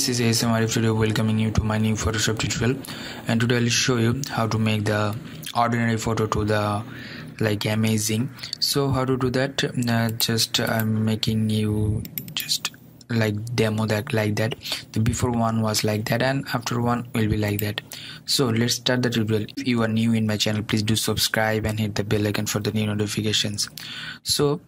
this is ASM Arif today welcoming you to my new Photoshop tutorial. And today I'll show you how to make the ordinary photo to the like amazing. So how to do that? Uh, just I'm making you just like demo that like that. The before one was like that and after one will be like that. So let's start the tutorial. If you are new in my channel please do subscribe and hit the bell icon for the new notifications. So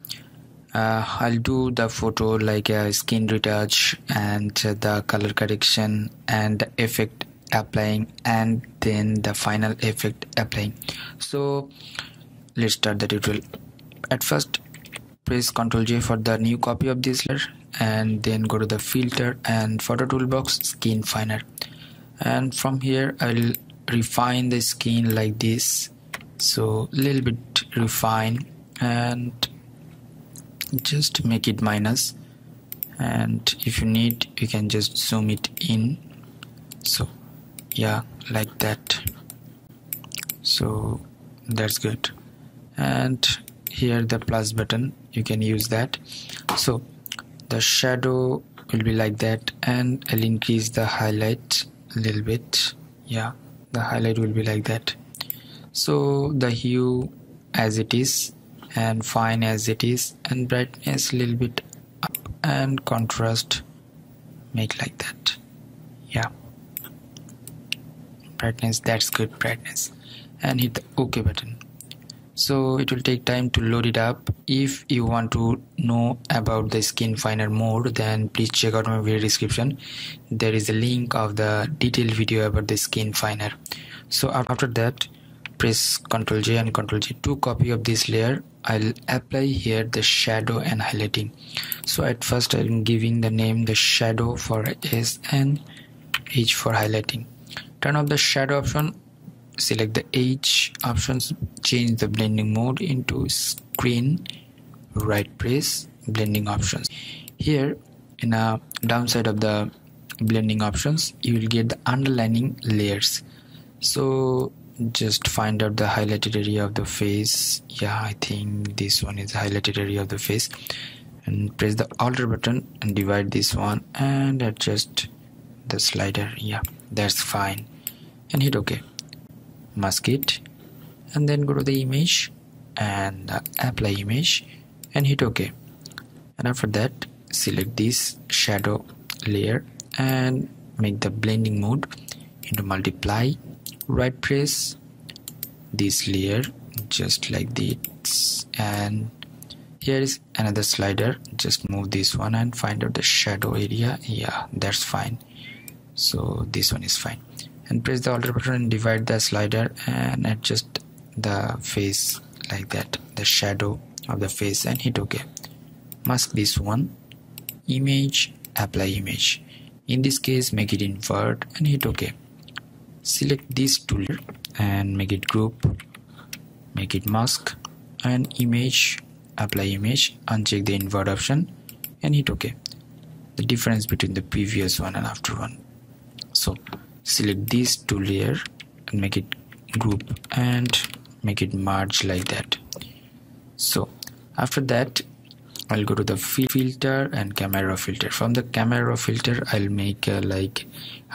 uh, I'll do the photo like a skin retouch and the color correction and effect applying and then the final effect applying. So let's start the tutorial. At first press ctrl j for the new copy of this layer and then go to the filter and photo toolbox skin finer and from here I'll refine the skin like this. So a little bit refine and just make it minus. And if you need you can just zoom it in. So yeah like that. So that's good. And here the plus button you can use that. So the shadow will be like that and I'll increase the highlight a little bit. Yeah the highlight will be like that. So the hue as it is and fine as it is and brightness a little bit up and contrast make like that. Yeah. Brightness that's good brightness. And hit the ok button. So it will take time to load it up. If you want to know about the skin finer mode then please check out my video description. There is a link of the detailed video about the skin finer. So after that press ctrl j and ctrl j to copy of this layer. I'll apply here the shadow and highlighting. So at first I'm giving the name the shadow for S and H for highlighting. Turn off the shadow option. Select the H options. Change the blending mode into screen. Right press blending options. Here in a downside of the blending options you will get the underlining layers. So just find out the highlighted area of the face. Yeah i think this one is highlighted area of the face. And press the alter button and divide this one and adjust the slider. Yeah that's fine. And hit ok. Mask it and then go to the image and apply image and hit ok. And after that select this shadow layer and make the blending mode into multiply right press this layer just like this and here is another slider. Just move this one and find out the shadow area. Yeah that's fine. So this one is fine. And press the alter button and divide the slider and adjust the face like that the shadow of the face and hit ok. Mask this one. Image apply image. In this case make it invert and hit ok select this tool and make it group make it mask and image apply image uncheck the invert option and hit ok. The difference between the previous one and after one. So select these two layer and make it group and make it merge like that. So after that I'll go to the filter and camera filter. From the camera filter I'll make a, like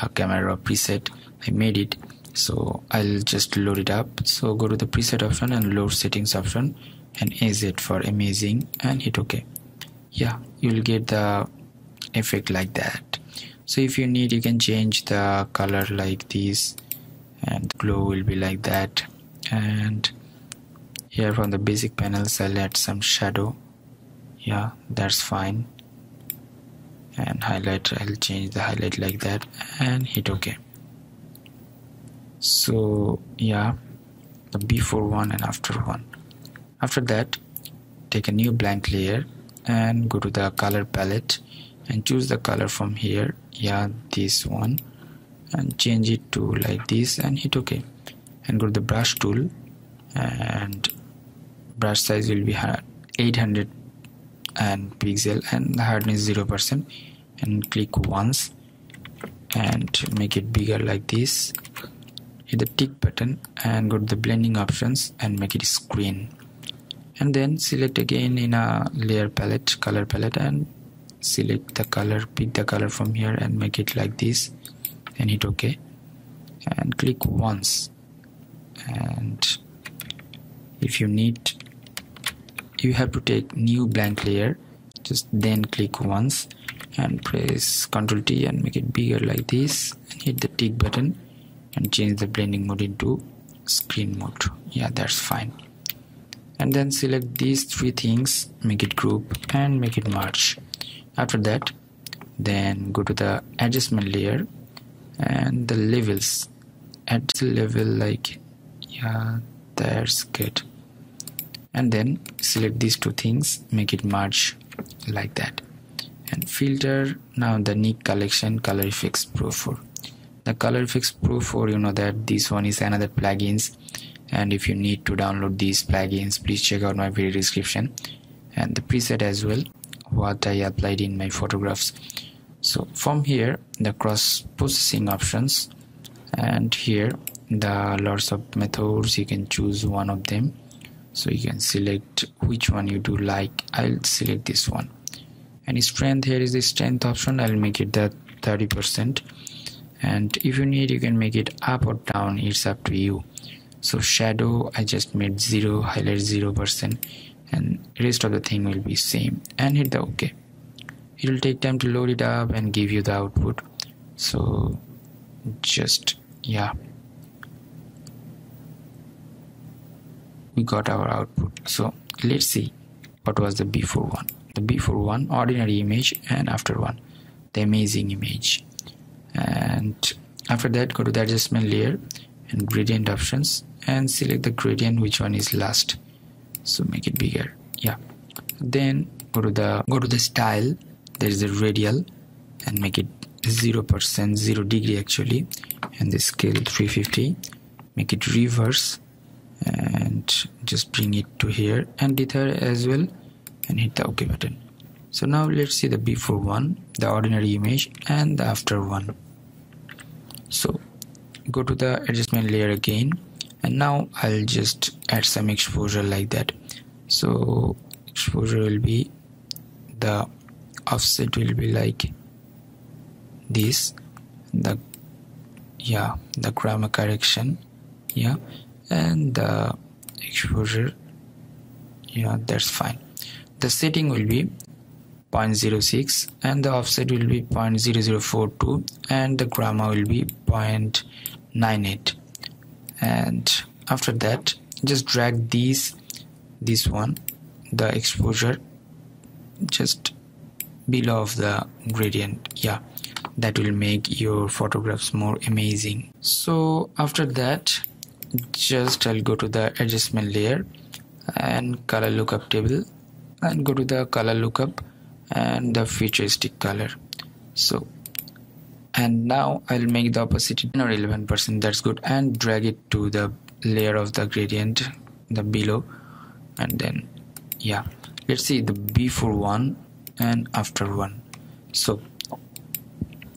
a camera preset. I made it. So I'll just load it up. So go to the preset option and load settings option and is it for amazing and hit ok yeah you'll get the effect like that. So if you need you can change the color like this and glow will be like that. And here from the basic panels I'll add some shadow yeah that's fine. And highlight I'll change the highlight like that and hit ok so yeah the before one and after one. After that take a new blank layer and go to the color palette and choose the color from here. Yeah this one. And change it to like this and hit ok and go to the brush tool and brush size will be 800 and pixel and the hardness 0 percent. And click once and make it bigger like this. Hit the tick button and go to the blending options and make it screen. And then select again in a layer palette color palette and select the color pick the color from here and make it like this and hit ok. And click once. And if you need you have to take new blank layer. Just then click once and press ctrl T and make it bigger like this. And hit the tick button and change the blending mode into screen mode. Yeah that's fine. And then select these three things make it group and make it merge. After that then go to the adjustment layer and the levels. Add the level like yeah that's good and then select these two things make it merge like that. And filter now the Nik collection color Efex pro 4 the color Efex pro 4 you know that this one is another plugins. And if you need to download these plugins please check out my video description. And the preset as well what I applied in my photographs. So from here the cross processing options. And here the lots of methods you can choose one of them so you can select which one you do like. I'll select this one. And strength? Here is the strength option. I'll make it that 30% and if you need you can make it up or down. It's up to you. So shadow I just made 0 highlight 0% and rest of the thing will be same. And hit the ok it will take time to load it up and give you the output. So just yeah we got our output. So let's see what was the before one. The before one ordinary image and after one. The amazing image. And after that go to the adjustment layer and gradient options and select the gradient which one is last. So make it bigger. Yeah. Then go to the go to the style. There is a radial and make it 0% 0 degree actually. And the scale 350 make it reverse and just bring it to here and dither as well and hit the ok button. So now let's see the before one the ordinary image and the after one. So go to the adjustment layer again and now I'll just add some exposure like that. So exposure will be the offset will be like this the yeah the chroma correction yeah and the exposure? Yeah that's fine. The setting will be 0.06 and the offset will be 0.0042 and the chroma will be 0.98 and after that just drag these this one the exposure just below of the gradient. Yeah that will make your photographs more amazing. So after that just I'll go to the adjustment layer and color lookup table and go to the color lookup and the futuristic color. So and now I'll make the opacity 10 or 11 percent that's good and drag it to the layer of the gradient the below and then yeah. Let's see the before one and after one. So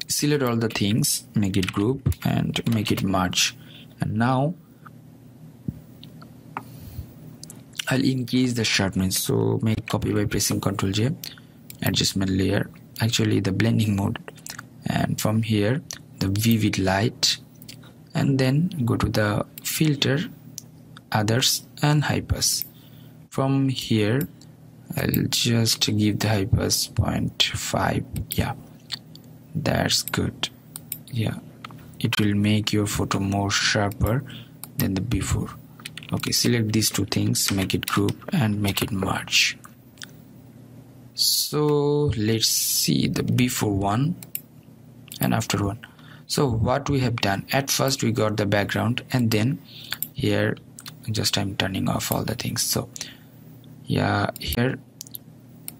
select all the things make it group and make it merge. And now I'll increase the sharpness so make copy by pressing ctrl J adjustment layer actually the blending mode. And from here the vivid light and then go to the filter others and pass from here I'll just give the pass 0.5 yeah that's good. Yeah it will make your photo more sharper than the before okay select these two things make it group and make it merge. So let's see the before one and after one. So what we have done at first we got the background and then here just I'm turning off all the things. So yeah here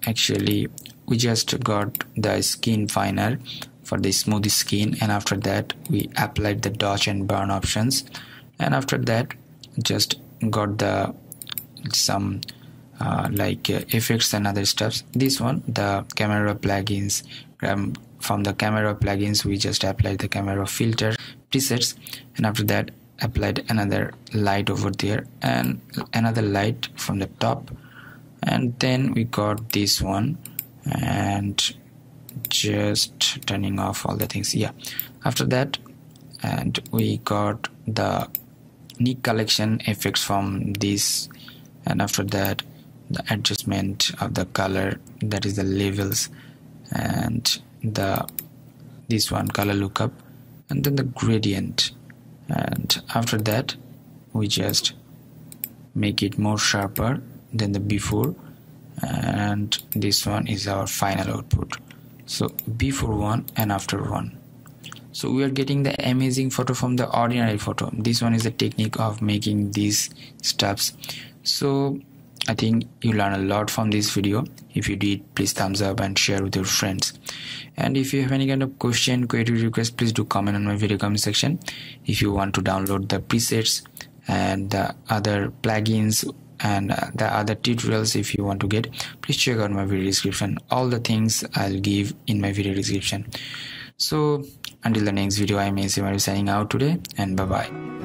actually we just got the skin finer for the smooth skin and after that we applied the dodge and burn options. And after that just got the some uh, like uh, effects and other stuffs. This one the camera plugins um, from the camera plugins we just applied the camera filter presets and after that applied another light over there and another light from the top and then we got this one and just turning off all the things. Yeah. After that and we got the Nik collection effects from this and after that the adjustment of the color that is the levels and the this one color lookup and then the gradient. And after that we just make it more sharper than the before and this one is our final output. So before one and after one so we are getting the amazing photo from the ordinary photo. This one is the technique of making these steps so i think you learn a lot from this video. If you did please thumbs up and share with your friends. And if you have any kind of question query request please do comment on my video comment section. If you want to download the presets and the other plugins and the other tutorials if you want to get please check out my video description. All the things i'll give in my video description. So until the next video i'm AC signing out today and bye bye